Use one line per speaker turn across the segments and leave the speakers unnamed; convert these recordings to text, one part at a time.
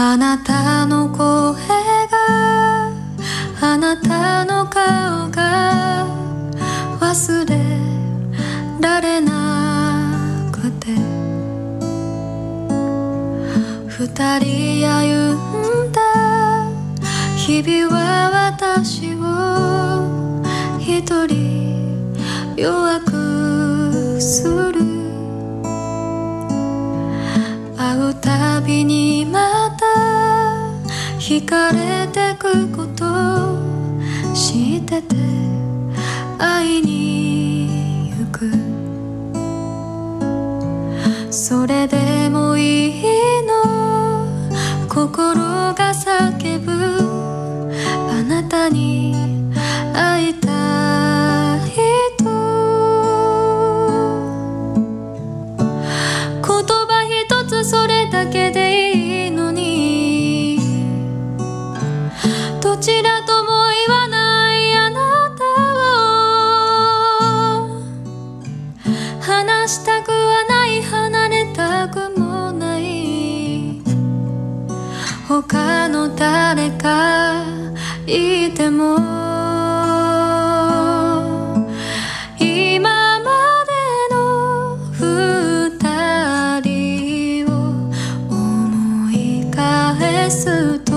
あなたの声があなたの顔が忘れられなくて。二人歩んだ日々は私を一人弱くする。会うたびにまた惹かれてくこと知ってて会いに行く。それでもいいの？心が叫ぶ。あなたに会いたいと。言葉一つそれだけでいい。話したくはない離れたくもない。他の誰かいても。今までの二人を思い返すと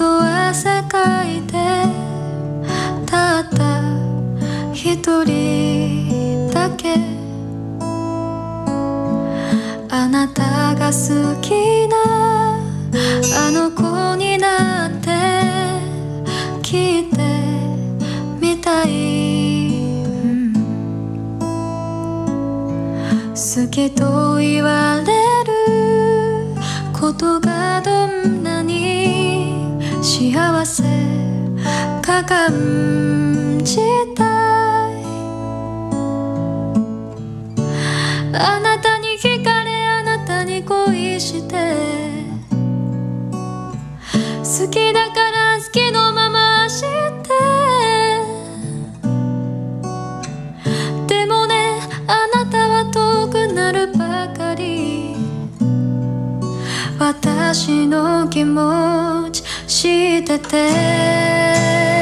人は世界でたった一人だけ。あなたが好きなあの子になって聞いてみたい、好きと言われることがどんな感じたいあなたに惹かれあなたに恋して好きだから好きのまましてでもねあなたは遠くなるばかり私の気持ち知ってて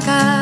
が愛しい